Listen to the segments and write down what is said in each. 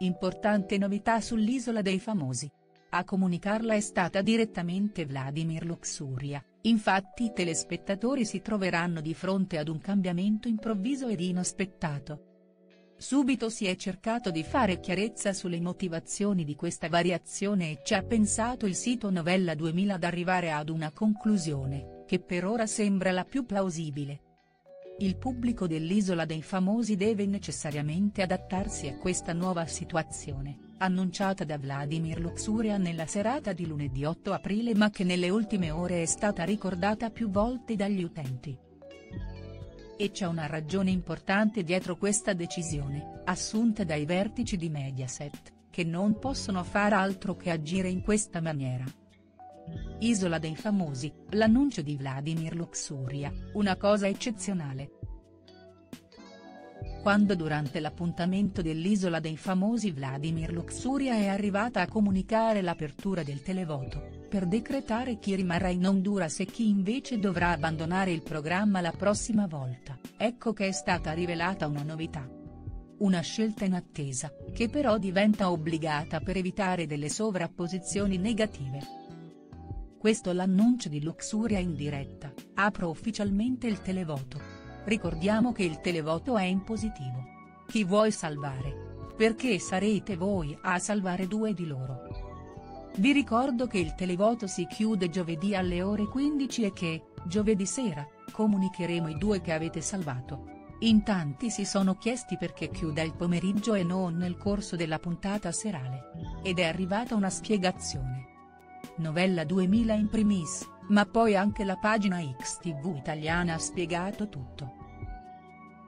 Importante novità sull'Isola dei Famosi. A comunicarla è stata direttamente Vladimir Luxuria, infatti i telespettatori si troveranno di fronte ad un cambiamento improvviso ed inaspettato. Subito si è cercato di fare chiarezza sulle motivazioni di questa variazione e ci ha pensato il sito Novella 2000 ad arrivare ad una conclusione, che per ora sembra la più plausibile. Il pubblico dell'Isola dei Famosi deve necessariamente adattarsi a questa nuova situazione, annunciata da Vladimir Luxuria nella serata di lunedì 8 aprile ma che nelle ultime ore è stata ricordata più volte dagli utenti. E c'è una ragione importante dietro questa decisione, assunta dai vertici di Mediaset, che non possono far altro che agire in questa maniera. Isola dei Famosi, l'annuncio di Vladimir Luxuria, una cosa eccezionale. Quando durante l'appuntamento dell'Isola dei Famosi Vladimir Luxuria è arrivata a comunicare l'apertura del televoto, per decretare chi rimarrà in Honduras e chi invece dovrà abbandonare il programma la prossima volta, ecco che è stata rivelata una novità. Una scelta inattesa, che però diventa obbligata per evitare delle sovrapposizioni negative. Questo l'annuncio di Luxuria in diretta, apro ufficialmente il televoto. Ricordiamo che il televoto è in positivo. Chi vuoi salvare? Perché sarete voi a salvare due di loro. Vi ricordo che il televoto si chiude giovedì alle ore 15 e che, giovedì sera, comunicheremo i due che avete salvato. In tanti si sono chiesti perché chiuda il pomeriggio e non nel corso della puntata serale. Ed è arrivata una spiegazione. Novella 2000 in primis, ma poi anche la pagina XTV italiana ha spiegato tutto.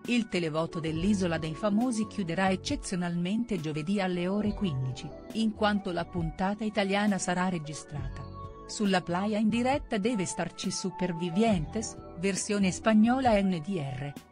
Il televoto dell'Isola dei Famosi chiuderà eccezionalmente giovedì alle ore 15, in quanto la puntata italiana sarà registrata. Sulla playa in diretta deve starci Supervivientes, versione spagnola NDR.